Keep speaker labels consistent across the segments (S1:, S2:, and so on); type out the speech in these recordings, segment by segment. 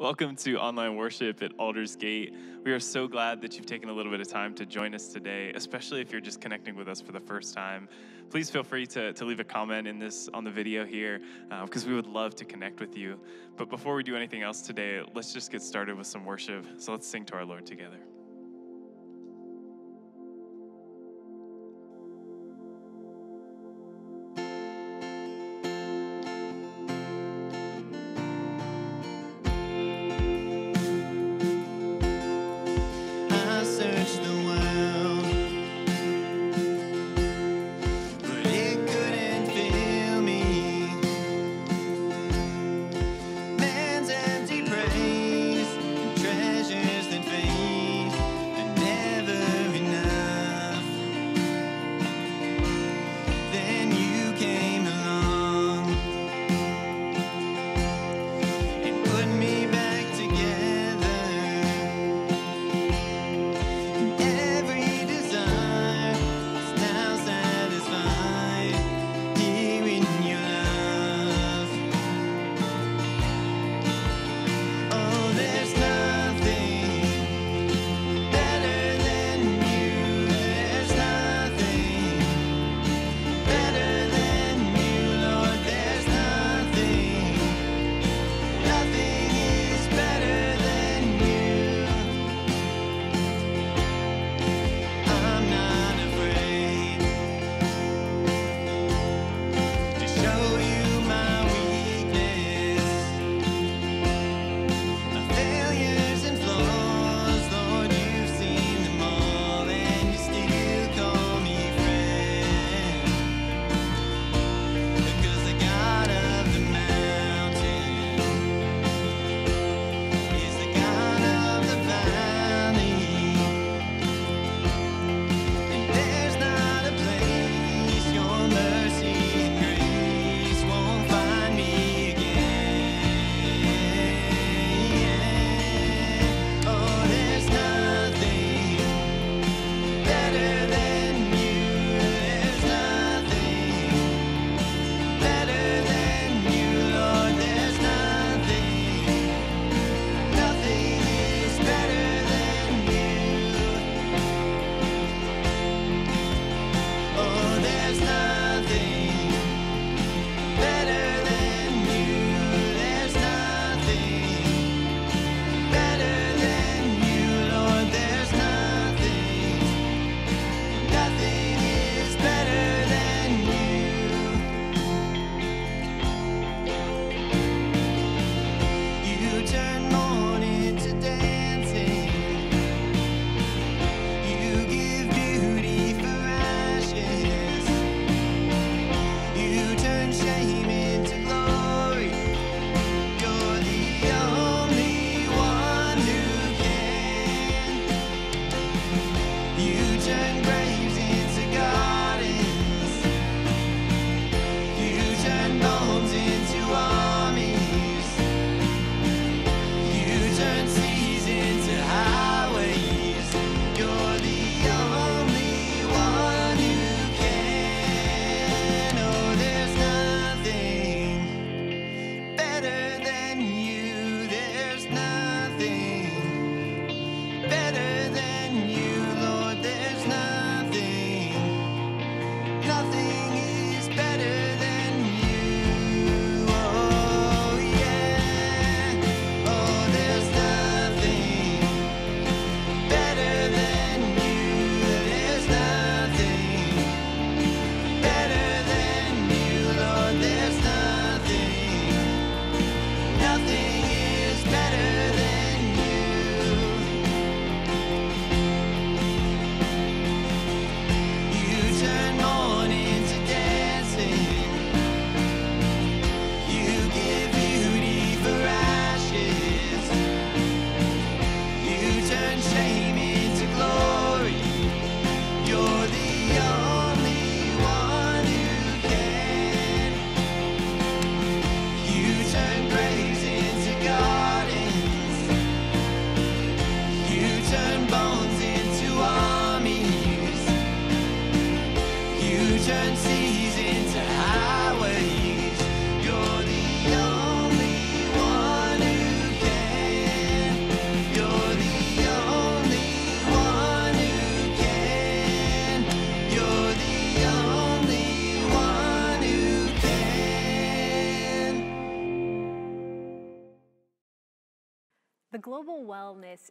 S1: Welcome to online worship at Aldersgate. We are so glad that you've taken a little bit of time to join us today, especially if you're just connecting with us for the first time. Please feel free to, to leave a comment in this on the video here because uh, we would love to connect with you. But before we do anything else today, let's just get started with some worship. So let's sing to our Lord together.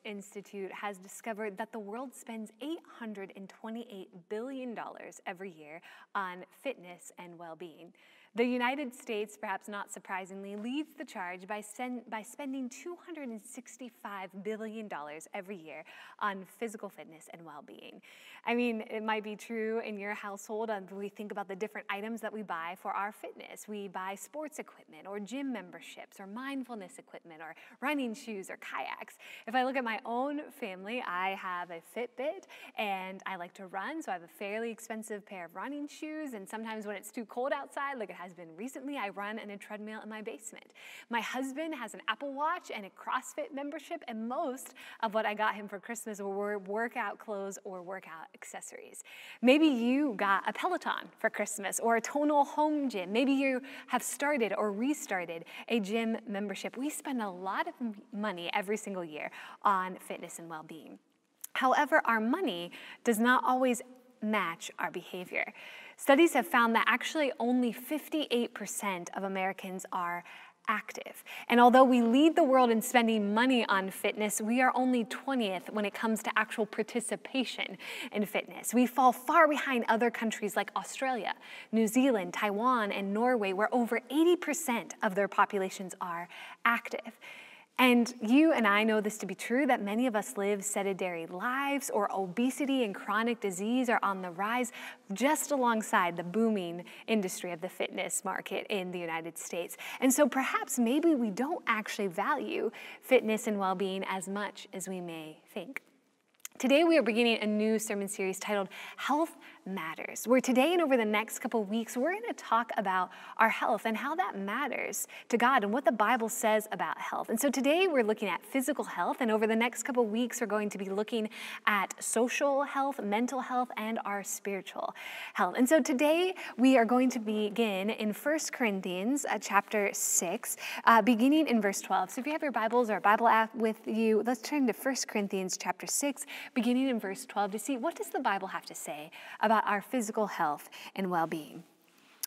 S2: Institute has discovered that the world spends $828 billion every year on fitness and well being. The United States, perhaps not surprisingly, leads the charge by, by spending $265 billion every year on physical fitness and well being. I mean, it might be true in your household. Um, we think about the different items that we buy for our fitness. We buy sports equipment or gym memberships or mindfulness equipment or running shoes or kayaks. If I look at my own family, I have a Fitbit and I like to run, so I have a fairly expensive pair of running shoes. And sometimes when it's too cold outside, it has has been recently. I run in a treadmill in my basement. My husband has an Apple Watch and a CrossFit membership, and most of what I got him for Christmas were workout clothes or workout accessories. Maybe you got a Peloton for Christmas or a tonal home gym. Maybe you have started or restarted a gym membership. We spend a lot of money every single year on fitness and well being. However, our money does not always match our behavior. Studies have found that actually only 58% of Americans are active. And although we lead the world in spending money on fitness, we are only 20th when it comes to actual participation in fitness. We fall far behind other countries like Australia, New Zealand, Taiwan, and Norway, where over 80% of their populations are active. And you and I know this to be true that many of us live sedentary lives, or obesity and chronic disease are on the rise just alongside the booming industry of the fitness market in the United States. And so perhaps maybe we don't actually value fitness and well being as much as we may think. Today, we are beginning a new sermon series titled Health Matters, where today and over the next couple weeks, we're going to talk about our health and how that matters to God and what the Bible says about health. And so today, we're looking at physical health, and over the next couple weeks, we're going to be looking at social health, mental health, and our spiritual health. And so today, we are going to begin in 1 Corinthians uh, chapter 6, uh, beginning in verse 12. So if you have your Bibles or Bible app with you, let's turn to 1 Corinthians chapter 6 beginning in verse 12 to see what does the Bible have to say about our physical health and well-being.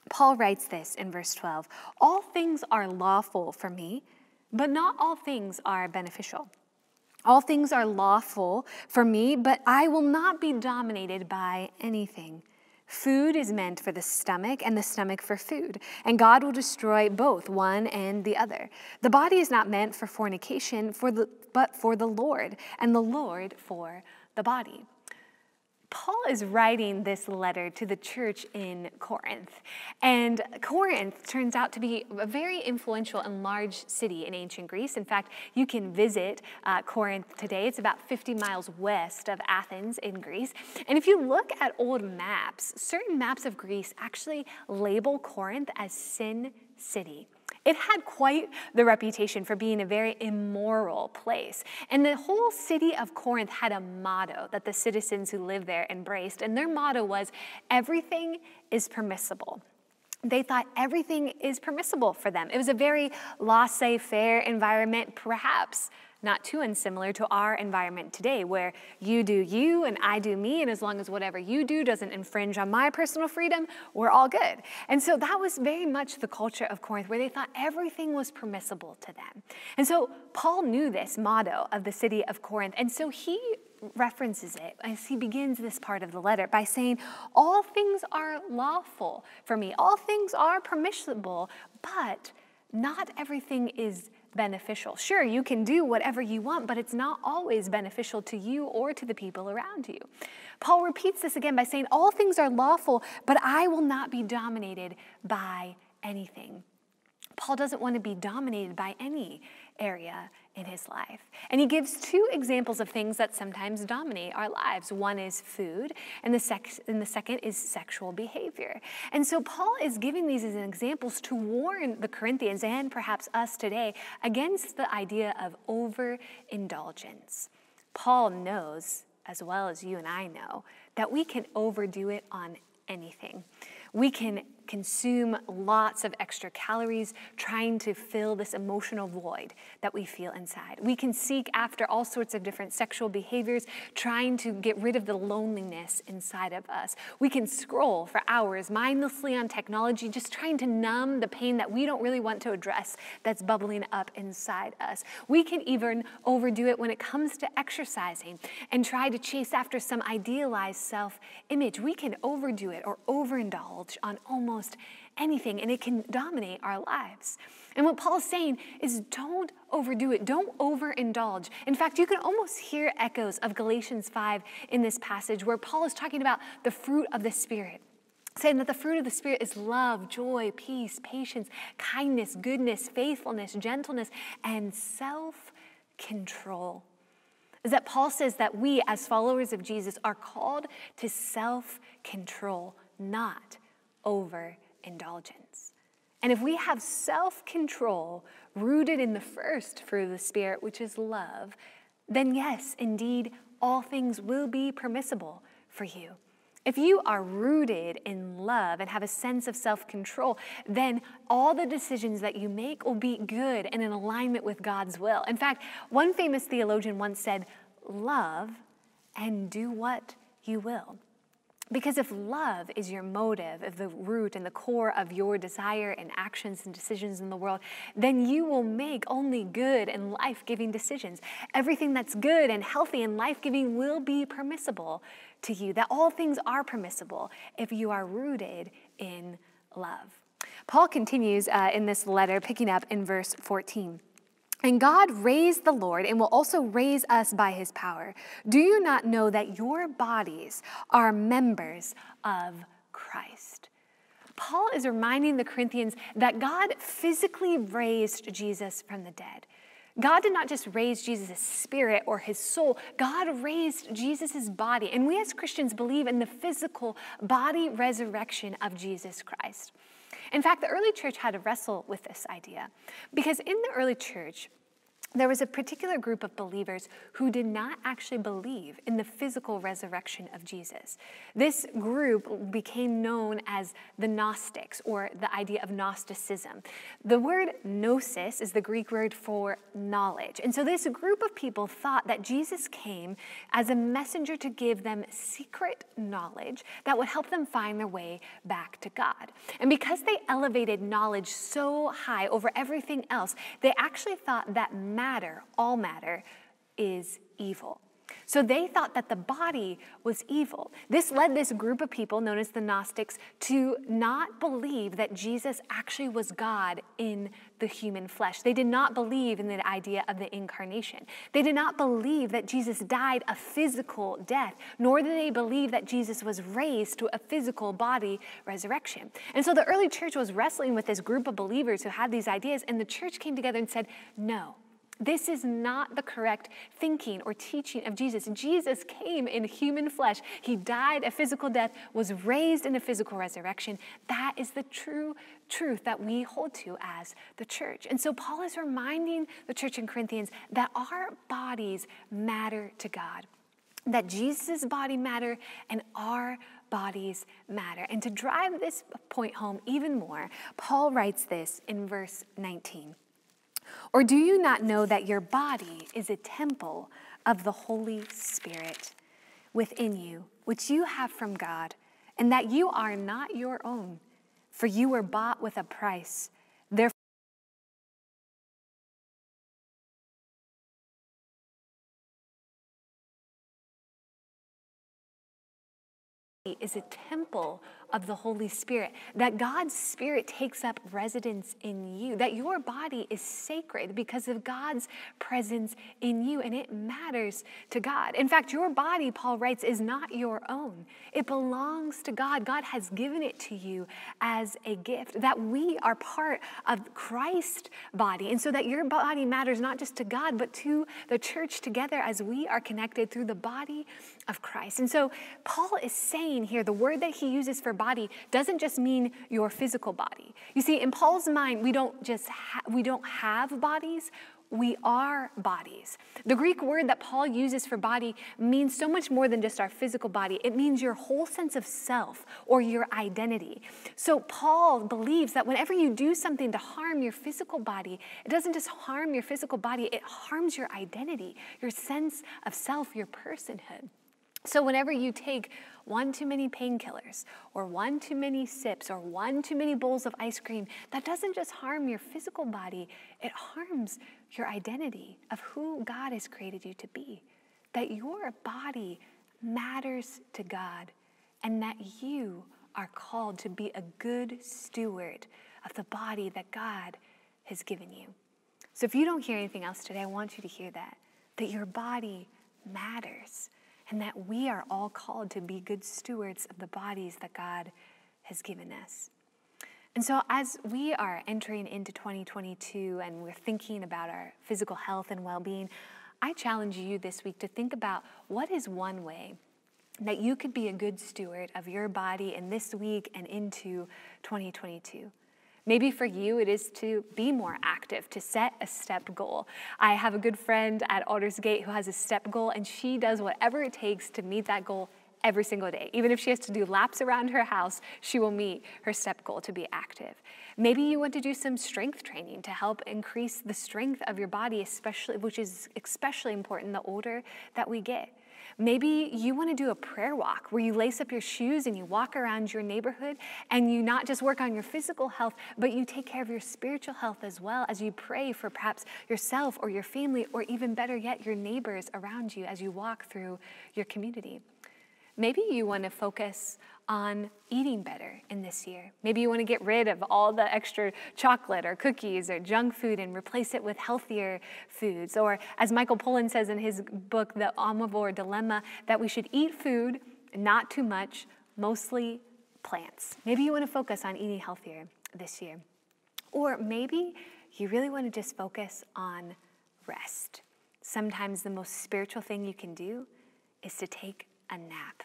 S2: Paul writes this in verse 12, "All things are lawful for me, but not all things are beneficial." All things are lawful for me, but I will not be dominated by anything. Food is meant for the stomach, and the stomach for food, and God will destroy both, one and the other. The body is not meant for fornication, for the, but for the Lord, and the Lord for the body. Paul is writing this letter to the church in Corinth. And Corinth turns out to be a very influential and large city in ancient Greece. In fact, you can visit uh, Corinth today. It's about 50 miles west of Athens in Greece. And if you look at old maps, certain maps of Greece actually label Corinth as Sin City. It had quite the reputation for being a very immoral place. And the whole city of Corinth had a motto that the citizens who lived there embraced. And their motto was everything is permissible. They thought everything is permissible for them. It was a very laissez faire environment, perhaps not too unsimilar to our environment today, where you do you and I do me, and as long as whatever you do doesn't infringe on my personal freedom, we're all good. And so that was very much the culture of Corinth, where they thought everything was permissible to them. And so Paul knew this motto of the city of Corinth, and so he references it as he begins this part of the letter by saying, All things are lawful for me, all things are permissible, but not everything is beneficial. Sure, you can do whatever you want, but it's not always beneficial to you or to the people around you. Paul repeats this again by saying, All things are lawful, but I will not be dominated by anything. Paul doesn't want to be dominated by any area in his life. And he gives two examples of things that sometimes dominate our lives. One is food, and the, sex, and the second is sexual behavior. And so Paul is giving these as examples to warn the Corinthians and perhaps us today against the idea of overindulgence. Paul knows, as well as you and I know, that we can overdo it on anything. We can consume lots of extra calories trying to fill this emotional void that we feel inside. We can seek after all sorts of different sexual behaviors trying to get rid of the loneliness inside of us. We can scroll for hours mindlessly on technology just trying to numb the pain that we don't really want to address that's bubbling up inside us. We can even overdo it when it comes to exercising and try to chase after some idealized self image. We can overdo it or overindulge on almost anything, and it can dominate our lives. And what Paul is saying is don't overdo it, don't overindulge. In fact, you can almost hear echoes of Galatians 5 in this passage where Paul is talking about the fruit of the Spirit saying that the fruit of the Spirit is love, joy, peace, patience, kindness, goodness, faithfulness, gentleness, and self control. Is that Paul says that we, as followers of Jesus, are called to self control, not overindulgence. And if we have self control rooted in the first fruit of the Spirit, which is love, then yes, indeed, all things will be permissible for you. If you are rooted in love and have a sense of self control, then all the decisions that you make will be good and in alignment with God's will. In fact, one famous theologian once said, Love and do what you will. Because if love is your motive, if the root and the core of your desire and actions and decisions in the world, then you will make only good and life giving decisions. Everything that's good and healthy and life giving will be permissible to you, that all things are permissible if you are rooted in love. Paul continues uh, in this letter, picking up in verse 14. And God raised the Lord and will also raise us by his power. Do you not know that your bodies are members of Christ? Paul is reminding the Corinthians that God physically raised Jesus from the dead. God did not just raise Jesus' spirit or his soul, God raised Jesus' body. And we as Christians believe in the physical body resurrection of Jesus Christ. In fact, the early church had to wrestle with this idea because in the early church, there was a particular group of believers who did not actually believe in the physical resurrection of Jesus. This group became known as the Gnostics, or the idea of Gnosticism. The word gnosis is the Greek word for knowledge. And so this group of people thought that Jesus came as a messenger to give them secret knowledge that would help them find their way back to God. And because they elevated knowledge so high over everything else, they actually thought that matter, all matter, is evil. So they thought that the body was evil. This led this group of people, known as the Gnostics, to not believe that Jesus actually was God in the human flesh. They did not believe in the idea of the incarnation. They did not believe that Jesus died a physical death, nor did they believe that Jesus was raised to a physical body resurrection. And so the early church was wrestling with this group of believers who had these ideas, and the church came together and said, No. This is not the correct thinking or teaching of Jesus. Jesus came in human flesh. He died a physical death, was raised in a physical resurrection. That is the true truth that we hold to as the church. And so Paul is reminding the church in Corinthians that our bodies matter to God. That Jesus' body matter and our bodies matter. And to drive this point home even more, Paul writes this in verse 19. Or do you not know that your body is a temple of the Holy Spirit within you, which you have from God, and that you are not your own? For you were bought with a price. Therefore, is a temple of the Holy Spirit, that God's Spirit takes up residence in you, that your body is sacred because of God's presence in you, and it matters to God. In fact, your body, Paul writes, is not your own. It belongs to God. God has given it to you as a gift, that we are part of Christ's body, and so that your body matters not just to God, but to the church together as we are connected through the body of Christ. And so Paul is saying here, the word that he uses for body doesn't just mean your physical body. You see, in Paul's mind, we don't just we don't have bodies, we are bodies. The Greek word that Paul uses for body means so much more than just our physical body. It means your whole sense of self or your identity. So Paul believes that whenever you do something to harm your physical body, it doesn't just harm your physical body, it harms your identity, your sense of self, your personhood. So, whenever you take one too many painkillers, or one too many sips, or one too many bowls of ice cream, that doesn't just harm your physical body, it harms your identity of who God has created you to be. That your body matters to God, and that you are called to be a good steward of the body that God has given you. So, if you don't hear anything else today, I want you to hear that, that your body matters and that we are all called to be good stewards of the bodies that God has given us. And so, as we are entering into 2022 and we're thinking about our physical health and well being, I challenge you this week to think about what is one way that you could be a good steward of your body in this week and into 2022. Maybe for you, it is to be more active, to set a step goal. I have a good friend at Aldersgate who has a step goal, and she does whatever it takes to meet that goal every single day. Even if she has to do laps around her house, she will meet her step goal to be active. Maybe you want to do some strength training to help increase the strength of your body, especially which is especially important the older that we get. Maybe you want to do a prayer walk where you lace up your shoes and you walk around your neighborhood and you not just work on your physical health, but you take care of your spiritual health as well as you pray for perhaps yourself or your family or even better yet, your neighbors around you as you walk through your community. Maybe you want to focus on eating better in this year. Maybe you want to get rid of all the extra chocolate or cookies or junk food and replace it with healthier foods. Or, as Michael Pollan says in his book, The Omnivore Dilemma, that we should eat food, not too much, mostly plants. Maybe you want to focus on eating healthier this year. Or maybe you really want to just focus on rest. Sometimes the most spiritual thing you can do is to take a nap.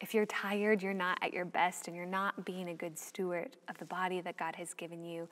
S2: If you're tired, you're not at your best and you're not being a good steward of the body that God has given you.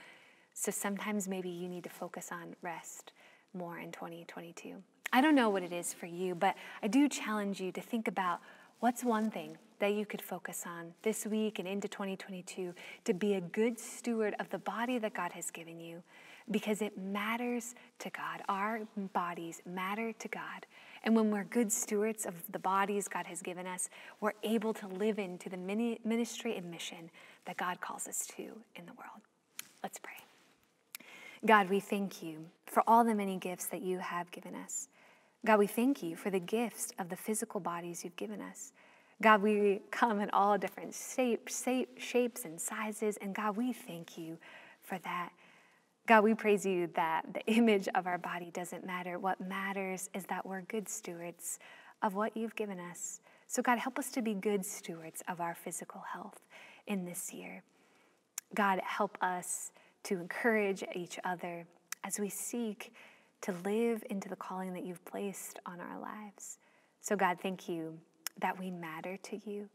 S2: So sometimes maybe you need to focus on rest more in 2022. I don't know what it is for you, but I do challenge you to think about what's one thing that you could focus on this week and into 2022 to be a good steward of the body that God has given you because it matters to God. Our bodies matter to God. And when we're good stewards of the bodies God has given us, we're able to live into the ministry and mission that God calls us to in the world. Let's pray. God, we thank you for all the many gifts that you have given us. God, we thank you for the gifts of the physical bodies you've given us. God, we come in all different shapes, shapes and sizes, and God, we thank you for that. God, we praise you that the image of our body doesn't matter. What matters is that we're good stewards of what you've given us. So, God, help us to be good stewards of our physical health in this year. God, help us to encourage each other as we seek to live into the calling that you've placed on our lives. So, God, thank you that we matter to you.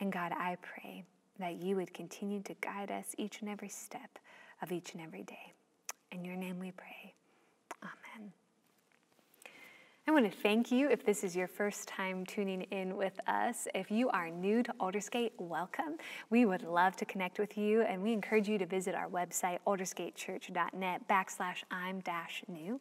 S2: And God, I pray that you would continue to guide us each and every step of each and every day. In your name we pray. Amen. I want to thank you if this is your first time tuning in with us. If you are new to Aldersgate, welcome. We would love to connect with you, and we encourage you to visit our website, aldersgatechurch.net backslash I'm dash new.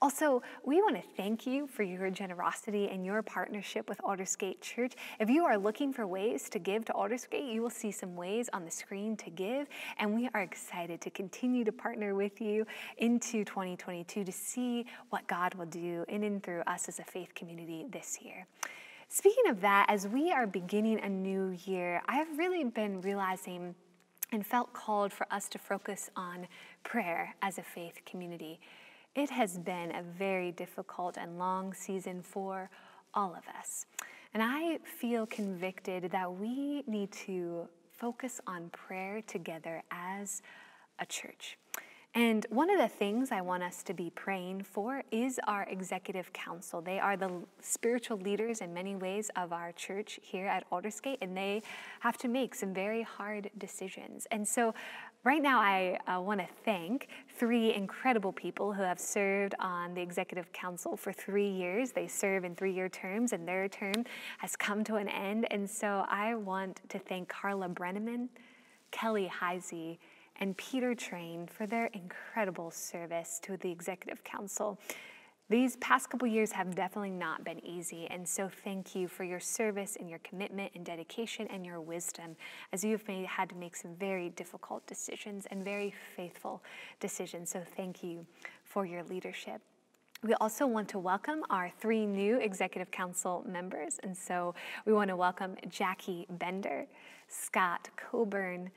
S2: Also, we want to thank you for your generosity and your partnership with Aldersgate Church. If you are looking for ways to give to Aldersgate, you will see some ways on the screen to give, and we are excited to continue to partner with you into 2022 to see what God will do in and through us as a faith community this year. Speaking of that, as we are beginning a new year, I've really been realizing and felt called for us to focus on prayer as a faith community. It has been a very difficult and long season for all of us. And I feel convicted that we need to focus on prayer together as a church. And one of the things I want us to be praying for is our executive council. They are the spiritual leaders in many ways of our church here at Aldersgate, and they have to make some very hard decisions. And so, right now, I uh, want to thank three incredible people who have served on the executive council for three years. They serve in three year terms, and their term has come to an end. And so, I want to thank Carla Brenneman, Kelly Heisey, and Peter Train for their incredible service to the Executive Council. These past couple years have definitely not been easy, and so thank you for your service and your commitment and dedication and your wisdom as you've made, had to make some very difficult decisions and very faithful decisions. So thank you for your leadership. We also want to welcome our three new Executive Council members, and so we want to welcome Jackie Bender, Scott Coburn,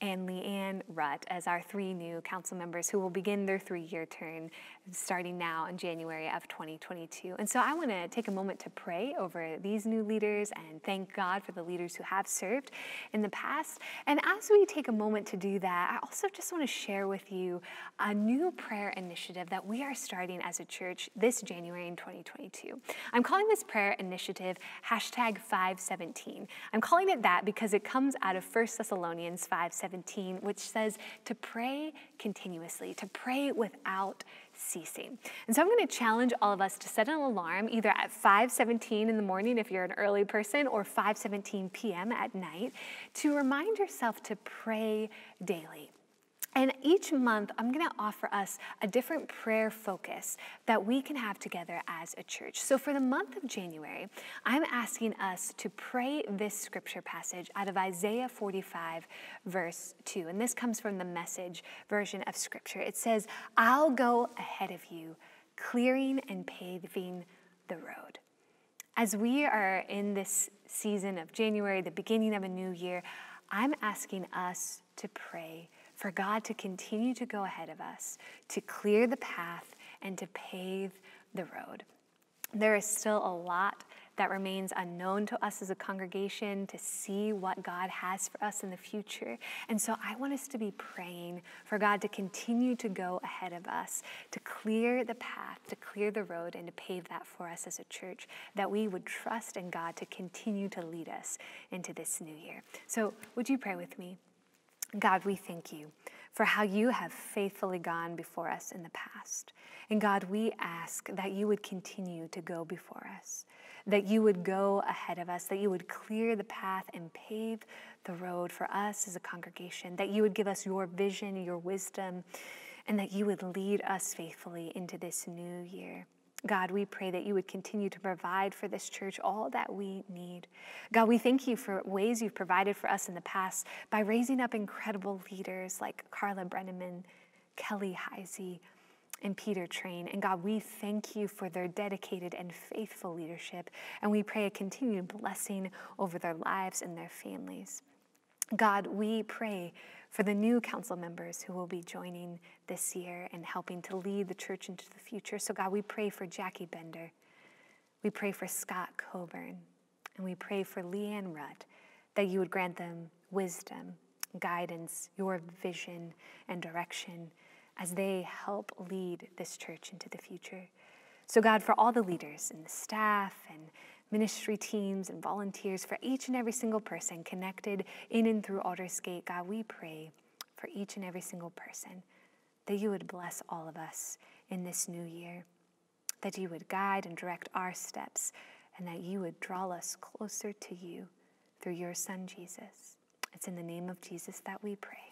S2: and Leanne Rutt as our three new council members who will begin their three-year term starting now in January of 2022. And so I want to take a moment to pray over these new leaders and thank God for the leaders who have served in the past. And as we take a moment to do that, I also just want to share with you a new prayer initiative that we are starting as a church this January in 2022. I'm calling this prayer initiative hashtag 517. I'm calling it that because it comes out of 1 Thessalonians 517, which says to pray continuously, to pray without ceasing. And so I'm going to challenge all of us to set an alarm either at 5:17 in the morning if you're an early person or 5:17 p.m. at night to remind yourself to pray daily. And each month, I'm going to offer us a different prayer focus that we can have together as a church. So, for the month of January, I'm asking us to pray this scripture passage out of Isaiah 45, verse 2. And this comes from the message version of scripture. It says, I'll go ahead of you, clearing and paving the road. As we are in this season of January, the beginning of a new year, I'm asking us to pray for God to continue to go ahead of us, to clear the path, and to pave the road. There is still a lot that remains unknown to us as a congregation to see what God has for us in the future. And so I want us to be praying for God to continue to go ahead of us, to clear the path, to clear the road, and to pave that for us as a church, that we would trust in God to continue to lead us into this new year. So, would you pray with me? God, we thank you for how you have faithfully gone before us in the past. And God, we ask that you would continue to go before us, that you would go ahead of us, that you would clear the path and pave the road for us as a congregation, that you would give us your vision, your wisdom, and that you would lead us faithfully into this new year. God, we pray that you would continue to provide for this church all that we need. God, we thank you for ways you've provided for us in the past by raising up incredible leaders like Carla Brenneman, Kelly Heisey, and Peter Train. And God, we thank you for their dedicated and faithful leadership. And we pray a continued blessing over their lives and their families. God, we pray for the new council members who will be joining this year and helping to lead the church into the future. So, God, we pray for Jackie Bender. We pray for Scott Coburn. And we pray for Leanne Rutt that you would grant them wisdom, guidance, your vision, and direction as they help lead this church into the future. So, God, for all the leaders and the staff and ministry teams and volunteers, for each and every single person connected in and through Aldersgate, God, we pray for each and every single person that you would bless all of us in this new year, that you would guide and direct our steps, and that you would draw us closer to you through your Son, Jesus. It's in the name of Jesus that we pray.